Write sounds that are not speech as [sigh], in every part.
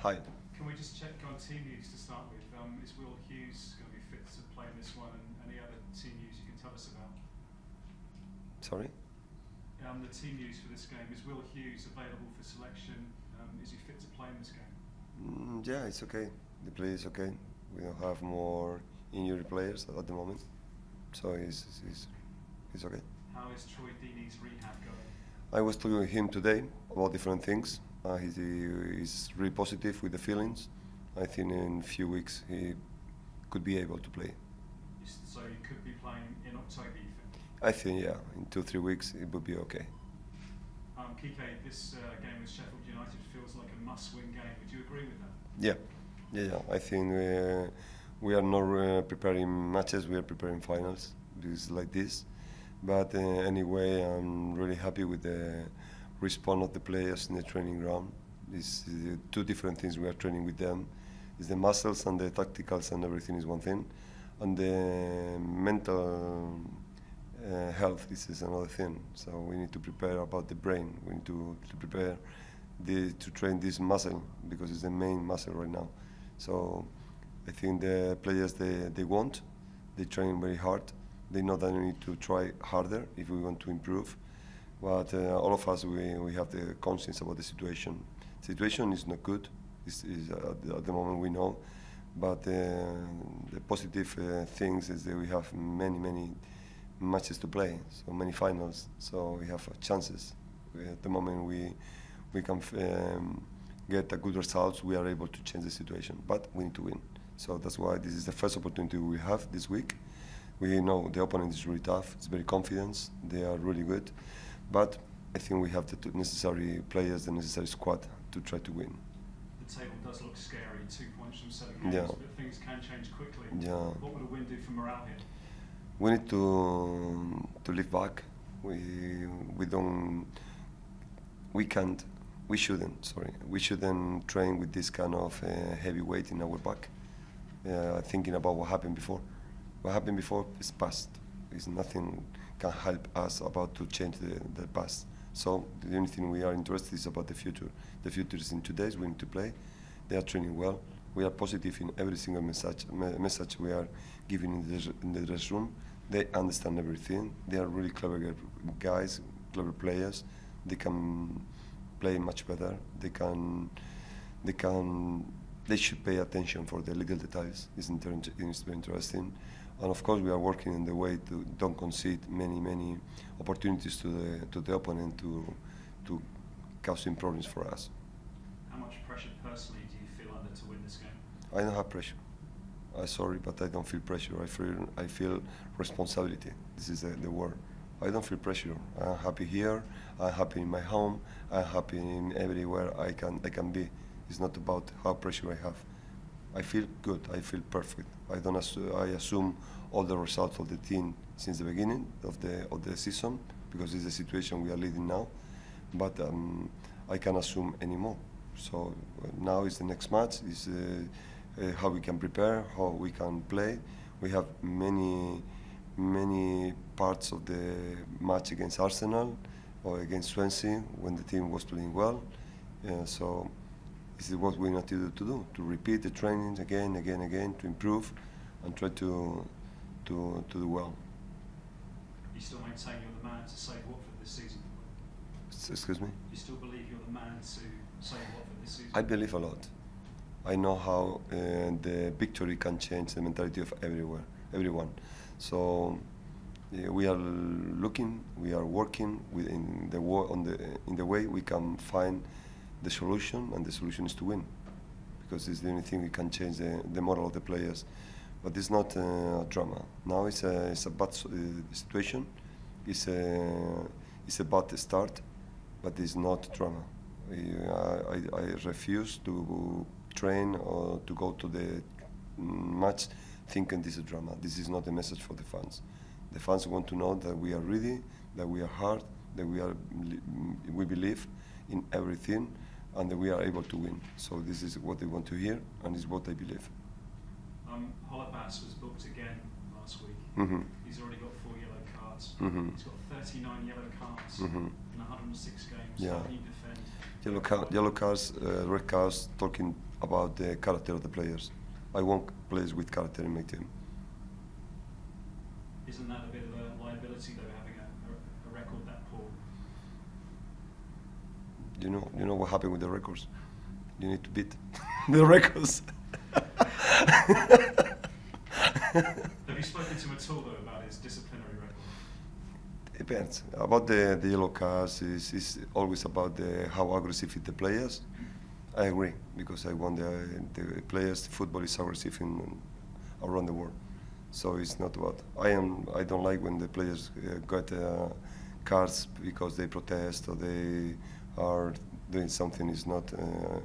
Hi. Can we just check on team news to start with? Um, is Will Hughes going to be fit to play in this one, and any other team news you can tell us about? Sorry? Um, the team news for this game is Will Hughes available for selection? Um, is he fit to play in this game? Mm, yeah, it's okay. The play is okay. We don't have more injury players at the moment, so it's, it's, it's okay. How is Troy Deeney's rehab going? I was talking with him today about different things. Uh, he's, he's really positive with the feelings. I think in a few weeks he could be able to play. So he could be playing in October, you think? I think, yeah, in two, three weeks it would be okay. Um, Quique, this uh, game with Sheffield United feels like a must-win game. Would you agree with that? Yeah, yeah, yeah. I think uh, we are not uh, preparing matches, we are preparing finals. It's like this. But uh, anyway, I'm really happy with the response of the players in the training ground. It's uh, two different things we are training with them. It's the muscles and the tacticals and everything is one thing. And the mental uh, health this is another thing. So we need to prepare about the brain. We need to, to prepare the, to train this muscle because it's the main muscle right now. So I think the players they, they want, they train very hard. They know that we need to try harder if we want to improve. But uh, all of us we, we have the conscience about the situation. The Situation is not good. It's, it's, uh, at, the, at the moment we know. But uh, the positive uh, things is that we have many many matches to play, so many finals. So we have chances. We, at the moment we we can um, get a good results. We are able to change the situation, but we need to win. So that's why this is the first opportunity we have this week. We know the opponent is really tough. It's very confident. They are really good, but I think we have the necessary players, the necessary squad to try to win. The table does look scary, two points from seven games, Yeah. but things can change quickly. Yeah. What would a win do for morale here? we need to to live back. We we don't we can't we shouldn't sorry we shouldn't train with this kind of uh, heavy weight in our back. Uh, thinking about what happened before. What happened before is past. Is nothing can help us about to change the, the past. So the only thing we are interested is about the future. The future is in today's. We need to play. They are training well. We are positive in every single message me- message we are giving in the, in the dress room. They understand everything. They are really clever guys, clever players. They can play much better. They can, they can, they should pay attention for the little details. It's very interesting. And of course, we are working in the way to don't concede many, many opportunities to the to the opponent to to causing problems for us. How much pressure personally do you feel under to win this game? I don't have pressure. I'm sorry, but I don't feel pressure. I feel I feel responsibility. This is the, the word. I don't feel pressure. I'm happy here. I'm happy in my home. I'm happy in everywhere I can I can be. It's not about how pressure I have. I feel good. I feel perfect. I don't. Assu- I assume all the results of the team since the beginning of the of the season because it's the situation we are leading now. But um, I can assume anymore. So uh, now is the next match. Is uh, uh, how we can prepare, how we can play. We have many many parts of the match against Arsenal or against Swansea when the team was playing well. Uh, so this is what we need to do, to do to repeat the trainings again, again, again, to improve and try to to to do well. You still maintain you're the man to save Watford this season? S- Excuse me. You still believe you're the man to save Watford this season? I believe a lot. I know how uh, the victory can change the mentality of everywhere, everyone. So uh, we are looking, we are working within the on the in the way we can find the solution, and the solution is to win, because it's the only thing we can change the, the moral of the players. But it's not uh, a drama. Now it's a it's a bad uh, situation. It's a it's a bad start, but it's not drama. I, I, I refuse to train or to go to the match thinking this is drama. This is not a message for the fans. The fans want to know that we are ready, that we are hard, that we are we believe in everything, and that we are able to win. So this is what they want to hear, and is what I believe. Um, Holebas was booked again last week. Mhm. He's already got four yellow cards. Mhm. He's got 39 yellow cards Mhm. in 106 games. Yeah. How can you defend? Yellow, car, yellow cards, uh, red cards, talking about the character of the players. I want players with character in my team. Isn't that a bit of a liability though, having a, a, a record that poor? You know, you know what happened with the records. You need to beat [laughs] the records. Have you spoken to him at all though about his disciplinary record? It depends. About the, the yellow cards, is is always about the, how aggressive is the players. I agree because I want the, the players. Football is aggressive in around the world, so it's not about. I am. I don't like when the players uh, get uh, cards because they protest or they are doing something is not uh,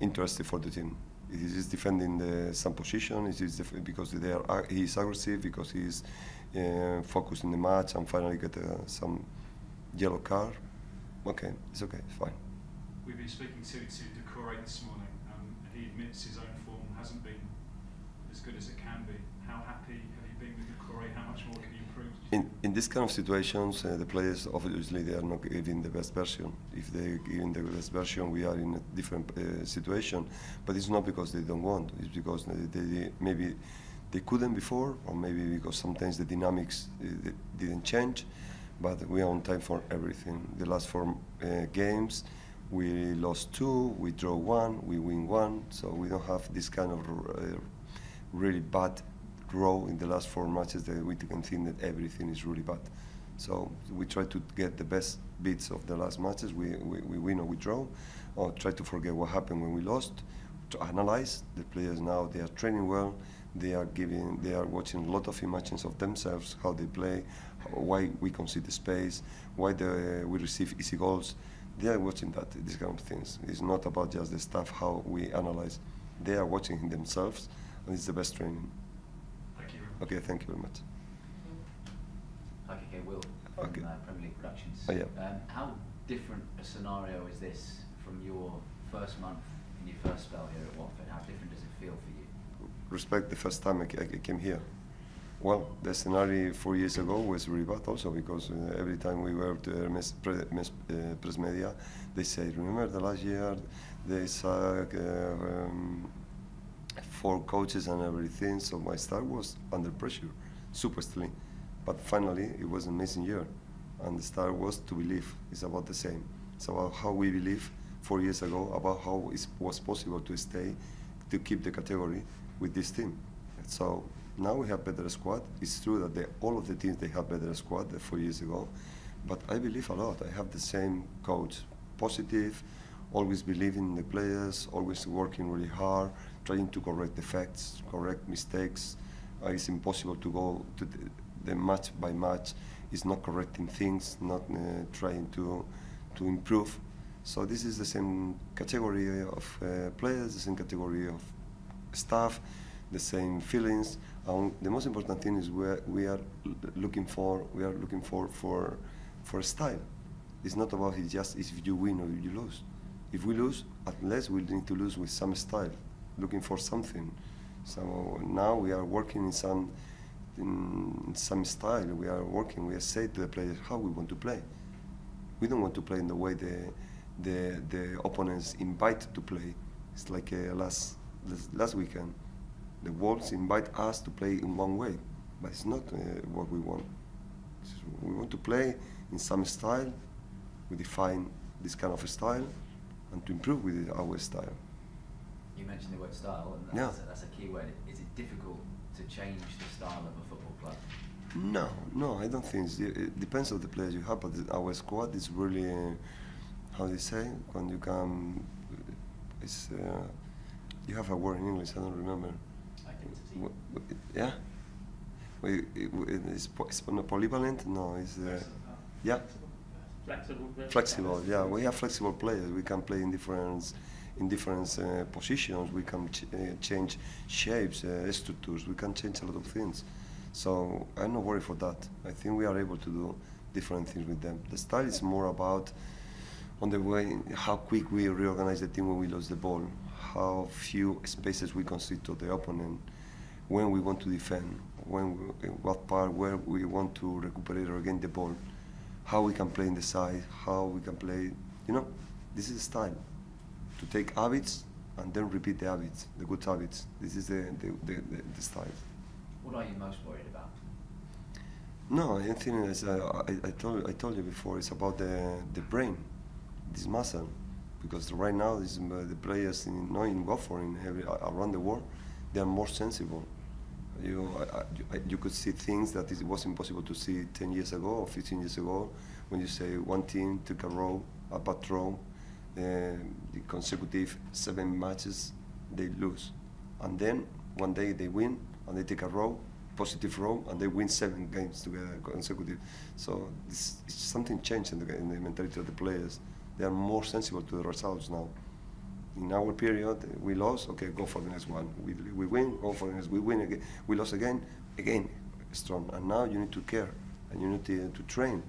interesting for the team. He is defending the, some position. It is def- because they are he is aggressive because he is uh, focused in the match and finally get uh, some yellow card. Okay, it's okay, it's fine. We've been speaking to to Doucouré this morning, um, and he admits his own form hasn't been as good as it can be. How happy have you been with Doucouré? How much more? In, in this kind of situations, uh, the players obviously they are not giving the best version. If they giving the best version, we are in a different uh, situation. But it's not because they don't want. It's because they, they maybe they couldn't before, or maybe because sometimes the dynamics uh, didn't change. But we are on time for everything. The last four uh, games, we lost two, we draw one, we win one. So we don't have this kind of uh, really bad row in the last four matches that we can think that everything is really bad. So we try to get the best bits of the last matches. We, we, we win or we draw, or try to forget what happened when we lost. To analyze the players now, they are training well. They are giving, they are watching a lot of images of themselves, how they play, why we concede the space, why the, we receive easy goals. They are watching that, these kind of things. It's not about just the stuff, how we analyze. They are watching themselves, and it's the best training. Okay, thank you very much. Hi, Quique Will from Okay. uh, Premier League Productions. Oh, yeah. um, how different a scenario is this from your first month in your first spell here at Watford? How different does it feel for you? respect the first time I, I came here. Well, the scenario four years ago was really bad also because uh, every time we were to Hermes pre, uh, press media, they say, remember the last year they sacked uh, um, four coaches and everything. So my start was under pressure, superstly. But finally, it was an amazing year, and the start was to believe. It's about the same. It's about how we believe four years ago about how it was possible to stay, to keep the category with this team. So now we have better squad. It's true that they, all of the teams they have better squad than four years ago, but I believe a lot. I have the same coach, positive, always believing in the players, always working really hard, trying to correct defects, correct mistakes. Uh, it's impossible to go to the, the match by match. It's not correcting things, not uh, trying to to improve. So this is the same category of uh, players, the same category of staff, the same feelings. And the most important thing is we we are looking for we are looking for for for style. It's not about it just if you win or if you lose. If we lose, at least we need to lose with some style, looking for something. So now we are working in some in some style. We are working. We say to the players how we want to play. We don't want to play in the way the the the opponents invite to play. It's like uh, last last- weekend. The Wolves invite us to play in one way, but it's not uh, what we want. So we want to play in some style. We define this kind of style, and to improve with our style. You mentioned the word style, and Yeah. that's, a, that's a key word. Is it difficult to change the style of a football club? No, no, I don't think. It's, it depends on the players you have, but our squad is really, uh, how do you say, when you come, it's, uh, you have a word in English, I don't remember. Identity. W- w- Yeah? It's, it's not polyvalent? No, it's, uh, yeah, Flexible. flexible. Yeah, we have flexible players. We can play in different, in different uh, positions. We can ch- uh, change shapes, uh, structures. We can change a lot of things. So I'm not worried for that. I think we are able to do different things with them. The style is more about on the way how quick we reorganize the team when we lose the ball, how few spaces we concede to the opponent, when we want to defend, when we, what part where we want to recuperate or gain the ball, how we can play in the side, how we can play. You know, this is style. To take habits and then repeat the habits, the good habits. This is the, the, the, the, the style. What are you most worried about? No, I think uh, I, I, told, I told you before, it's about the, the brain, this muscle. Because right now, this, uh, the players in, not in Watford, in every, around the world, they are more sensible. You, I, I, you could see things that it was impossible to see 10 years ago or 15 years ago when you say one team took a row, a patrol, the consecutive seven matches, they lose. And then one day they win and they take a row, positive row, and they win seven games together consecutive. So it's something changed in the, in the mentality of the players. They are more sensible to the results now in our period, we lost, okay, go for the next one. We, we win, go for the next, we win again. We lost again, again, strong. And now you need to care and you need to, to train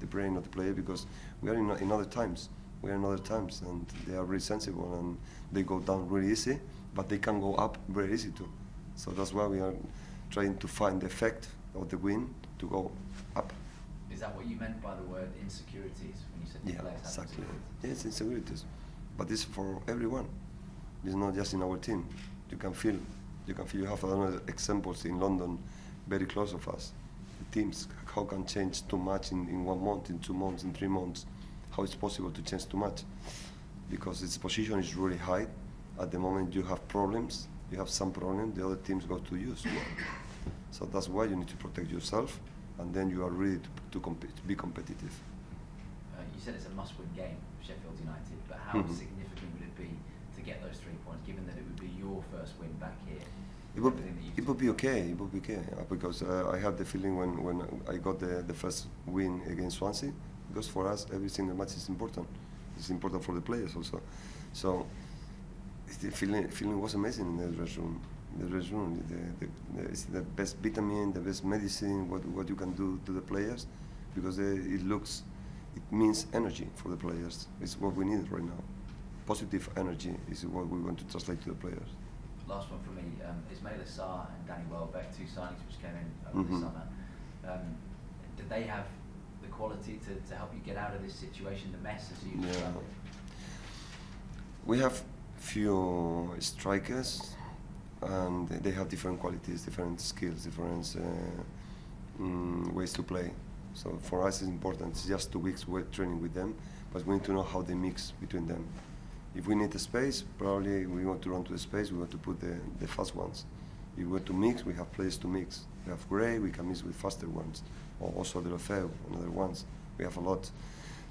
the brain of the player because we are in, in other times. We are in other times and they are really sensible and they go down really easy, but they can go up very easy too. So that's why we are trying to find the effect of the win to go up. Is that what you meant by the word insecurities when you said the yeah, players have exactly. insecurities? Yes, insecurities but it's for everyone. It's not just in our team. You can feel, you can feel. You have other examples in London, very close of us. The teams, how can change too much in, in one month, in two months, in three months? How it's possible to change too much? Because its position is really high. At the moment, you have problems. You have some problem. The other teams go to you. So, so that's why you need to protect yourself, and then you are ready to, to, compete, to be competitive. Uh, you said it's a must-win game, Sheffield United, but how Mhm. significant would it be to get those three points, given that it would be your first win back here? It would, Everything that you've it would be okay. It would be okay uh, because uh, I had the feeling when, when I got the, the first win against Swansea. Because for us, every single match is important. It's important for the players also. So the feeling feeling was amazing in the dressing room. The dressing room, the, the, the, it's the best vitamin, the best medicine. What what you can do to the players, because they, it looks, it means energy for the players. It's what we need right now. Positive energy is what we want to translate to the players. Last one for me, um, Ismaila Sarr and Danny Welbeck, two signings which came in over the Mhm. summer. Um, did they have quality to, to help you get out of this situation, the mess as you Yeah. We have few strikers, and they have different qualities, different skills, different uh, mm, ways to play. So for us, it's important. It's just two weeks we're training with them, but we need to know how they mix between them. If we need a space, probably we want to run to the space. We want to put the, the fast ones. If we want to mix, we have players to mix. We have Gray, we can mix with faster ones, or also Deulofeu, another ones. We have a lot.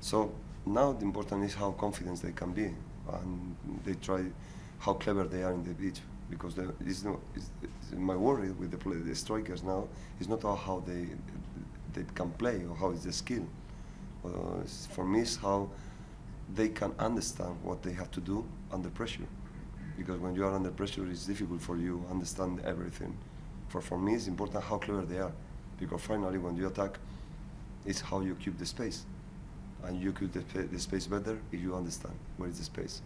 So now the important is how confident they can be, and they try how clever they are in the pitch. Because it's no, it's, it's my worry with the, play, the strikers now is not how they they can play or how is the skill. Uh, for me, it's how they can understand what they have to do under pressure. Because when you are under pressure, it's difficult for you to understand everything. For, for me, it's important how clever they are. Because finally, when you attack, it's how you keep the space. And you keep the, the space better if you understand where is the space.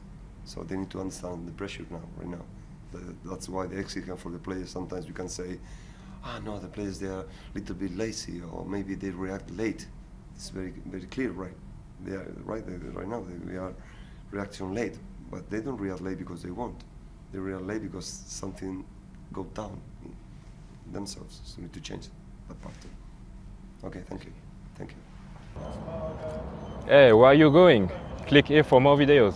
So they need to understand the pressure now, right now. That- That's why the exigence for the players, sometimes you can say, ah, no, the players, they are a little bit lazy, or maybe they react late. It's very, very clear, right? They are, right, they, right now, they, we are reaction late, but they don't late because they want. They late because something go down themselves. So we need to change that part. Okay, thank you. Thank you. Hey, where are you going? Click here for more videos.